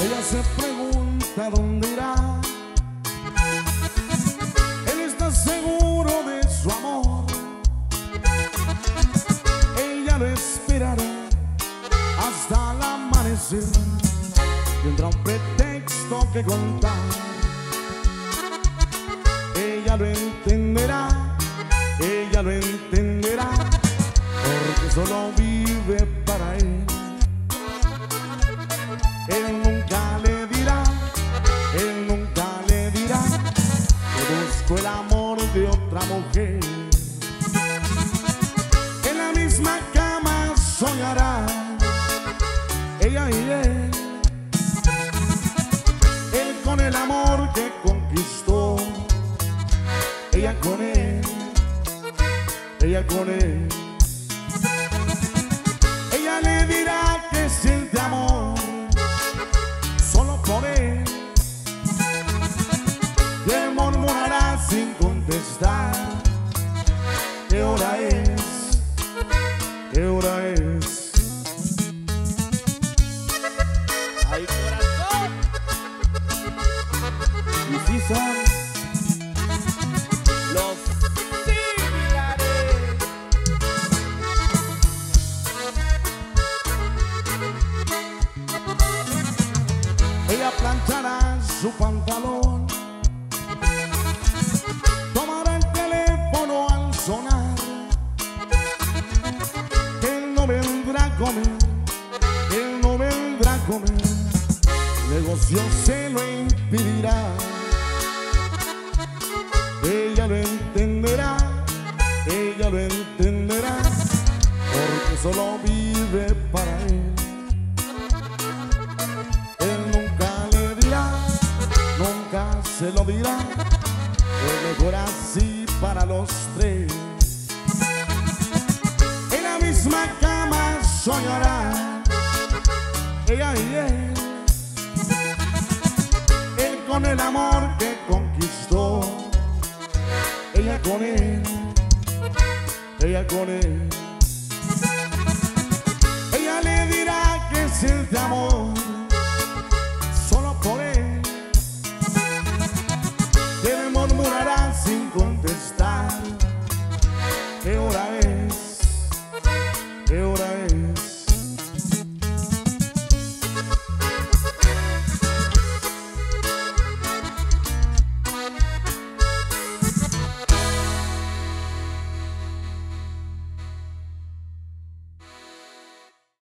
Ella se pregunta dónde irá. Él está seguro de su amor. Ella lo esperará hasta el amanecer. Tendrá un pretexto que contar. Ella lo entenderá, ella lo entenderá, porque solo ella y él. Él con el amor que conquistó, ella con él, ella con él. Ella le dirá que siente amor solo por él. Él murmurará sin contestar. ¿Qué hora es? ¿Qué hora su pantalón, tomará el teléfono al sonar. Él no vendrá a comer, él no vendrá a comer, negocio se lo impedirá. Ella lo entenderá, ella lo entenderá, porque solo vive para él. Se lo dirá, es mejor así para los tres. En la misma cama soñará. Ella y él, él con el amor que conquistó, ella con él, ella con él. 星光